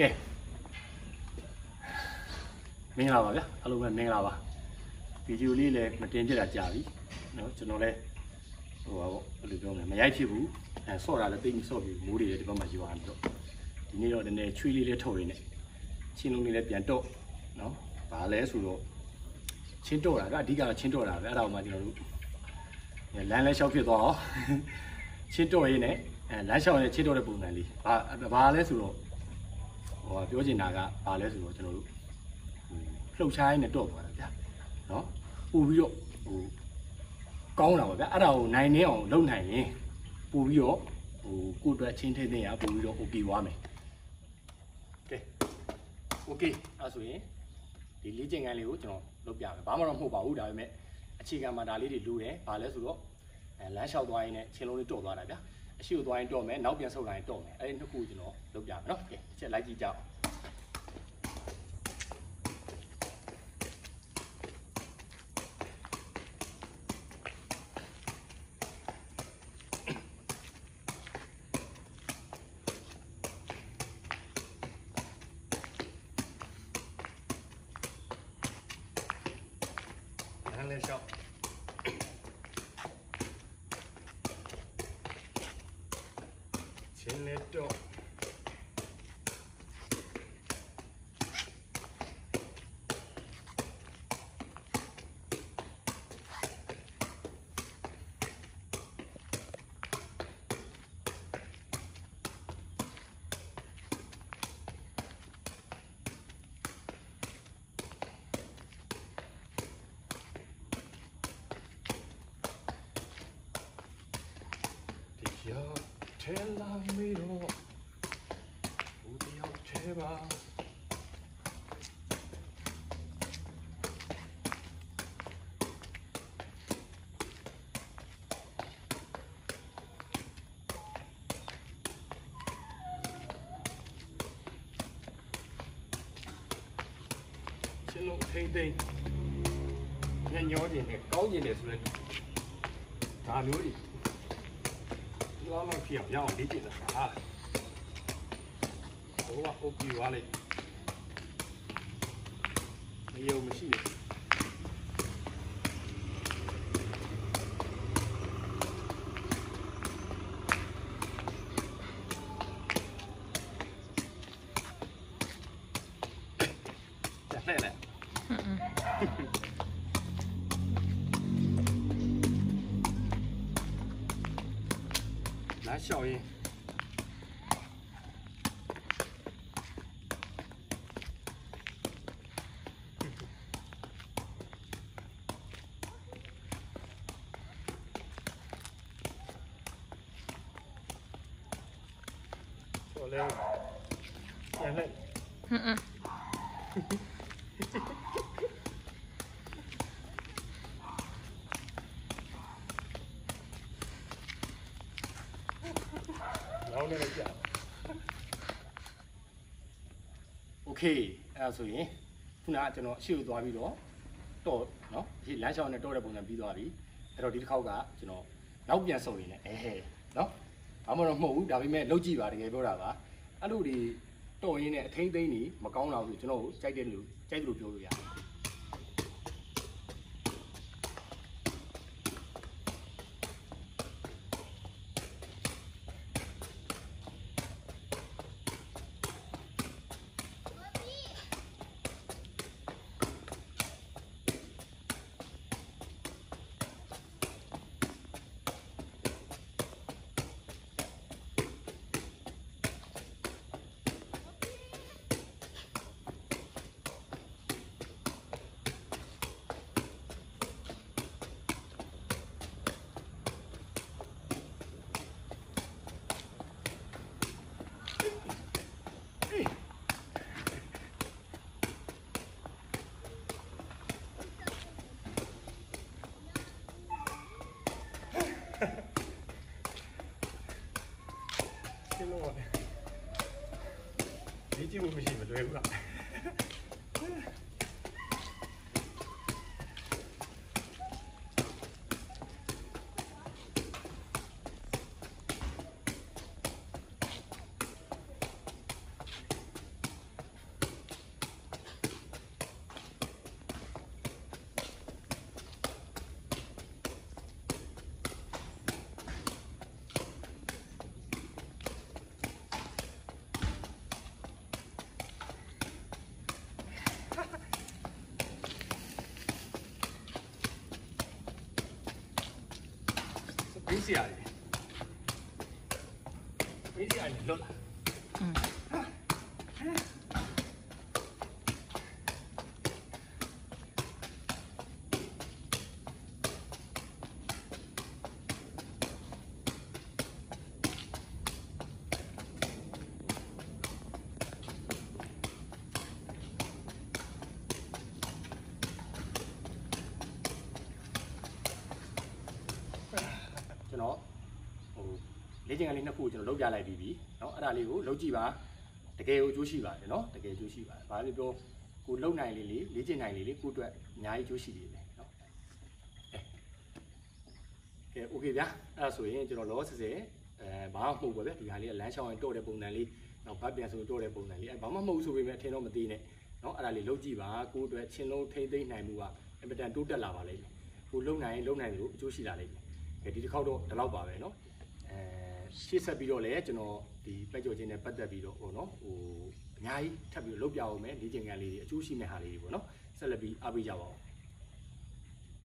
ကဲမင်္ဂလာပါဗျာအားလုံးပဲမင်္ဂလာပါဗီဒီယိုလေးလည်းမတင်ပြတာကြာပြီเนาะကျွန်တော်လည်းဟိုပါပေါ့ဘယ်လိုပြောမလဲမရိုက်ဖြစ်ဘူးအဲဆော့တာလည်းတိတ်မဆော့ဘူးမိုးတွေလည်းဒီဘက်မှာယူအောင်တော့ဒီနေ့တော့နည်းနည်းချွေးလေးလည်းထုတ်ရင်းနဲ့ချင်းလုံးလေးလည်းပြန်တော့เนาะဘာလဲဆိုတော့ချင်းတော့တာကအဓိကတော့ချင်းတော့တာပဲအဲ့ဒါကိုမှကျွန်တော်တို့လမ်းလဲလျှောက်ဖြစ်သွားအောင်ချင်းတော့ရင်းနဲ့အဲလမ်းလျှောက်ရင်းချင်းတော့တဲ့ပုံစံလေးဘာဘာလဲဆိုတော့ ဟိုပြောချင်တာကဘာလဲဆိုတော့ကျွန်တော်တို့လှုပ်ရှားရင်းနဲ့တော့သွားတာဗျာနော်ပို့ပြီးတော့ဟိုကောင်းတာပါဗျာအဲ့ဒါကိုနိုင်နေအောင်လုပ်နိုင်ရင်ပို့ပြီးတော့ဟိုကိုယ့်အတွက်ချင်းထိသိရပို့ပြီးတော့ okay သွားမယ်ကဲ okay အဲ့ဆိုရင်ဒီလေးကျင်ကန်းလေးကိုကျွန်တော်လုပ်ပြမယ်ဘာမှတော့မဟုတ်ပါဘူးဒါပေမဲ့အခြေခံမှာဒါလေးတွေလူတယ်ဘာလဲဆိုတော့အဲလမ်းလျှောက်သွားရင်းနဲ့ချင်းလုံးလေးတော့သွားတာဗျာ အရှိကိုသွားရင်တော့မယ်နောက်ပြန်ဆုပ်လာရင်တော့မယ်အဲ့ဒီနှစ်ခုကျွန်တော်လုပ်ပြမယ်နော်ကဲအချက်လိုက်ကြည့်ကြအောင်လမ်းလေးလျှောက် ချ င်းလေးတော့တရားထဲလာမီတော့ဦးတယောက်ထဲပါချင်းလုံးထိမ့်သိမ့်ညညော ခြင်းနဲ့ကောင်းခြင်းနဲ့ဆိုလဲဒါမျိုးကြီးလောက်လောက်ဖြစ်အောင်ရအော င်လေ့ကျင့်တာဟာဟိုကအိုပီဝါလေမယုံမရှိနေတ က်လဲလဲလာလျှောက်ရင်ဆိုလဲပြန်လဲ อืม လောင်းနေကြโอเคအဲ့ဒါဆိုရင်ခုနကကျွန်တော်အရှိကိုသွားပြီးတော့တော့เนาะဒီလမ်းလျှောက်နဲ့တော့တဲ့ပုံစံပြီးသွားပြီအဲ့တော့ဒီတစ်ခေါက်ကကျွန်တော်နောက်ပြန်ဆုံနေတယ်အဲဟဲเนาะဘာမှတော့မဟုတ်ဘူးဒါပေမဲ့လောက်ကြည့်ပါတကယ်ပြောတာကအဲ့လိုဒီတော့ရင်းနဲ့အထိမ့်သိမ့်နေမကောင်းတော့ဘူးကျွန်တော်ကိုကြိုက်တဲ့လူကြိုက်တယ်လို့ပြောလို့ရတယ် ရှင်းလို့ပါတယ်ဒီကြည့်မှုမရှိမလွယ်ဘူးလား မင်းစီရတယ်မင်းစီရတယ်လွတ်လာ อืม ကျွန်တော်ဟို လေ့ကျင့်ခန်းလေးနှစ်ခုကျွန်တော်လုပ်ပြလိုက်ပြီးပြီเนาะအဲ့ဒါလေးကိုလုပ်ကြည့်ပါတကယ်ကိုအကျိုးရှိပါတယ်เนาะတကယ်အကျိုးရှိပါတယ်ဘာလို့ပြောကိုလုံနိုင်လေးလေးလေ့ကျင့်နိုင်လေးလေးကိုအတွက်အများကြီးအကျိုးရှိနေတယ်เนาะကဲโอเคဗျာအဲ့ဒါဆိုရင်ကျွန်တော်လောဆယ်ဆယ်အဲဘာမှမဟုတ်ပါဗျာဒီဟာလေးကလမ်းလျှောင်းရင်တော့တဲ့ပုံစံလေးနောက်ဘတ်ပြန်ဆိုတော့တဲ့ပုံစံလေးအဲဘာမှမဟုတ်ဆိုပေမဲ့အထင်တော့မသိနဲ့เนาะအဲ့ဒါလေးလုပ်ကြည့်ပါကိုအတွက်ချင်းလုံးထိမ့်သိမ့်နိုင်မှုကအင်မတန်တိုးတက်လာပါလိမ့်မယ်ကိုလုံနိုင်ရင်လုံနိုင်လို့အကျိုးရှိလာလိမ့်မယ်ကဲဒီတစ်ခေါက်တော့ဒီလောက်ပါပဲเนาะ အဲ ရှေ့ဆက်ပြီးတော့လည်းကျွန်တော်ဒီပက်ကြော်ချင်းနဲ့ပတ်သက်ပြီးတော့ဟိုနော်ဟိုအများကြီးထပ်ပြီးတော့လုပ်ပြအောင်မယ်လေ့ကျင့်ခန်းလေးတွေအကျိုးရှိမဲ့ဟာလေးတွေပေါ့နော်ဆက်လက်ပြီးအားပေးကြပါဦး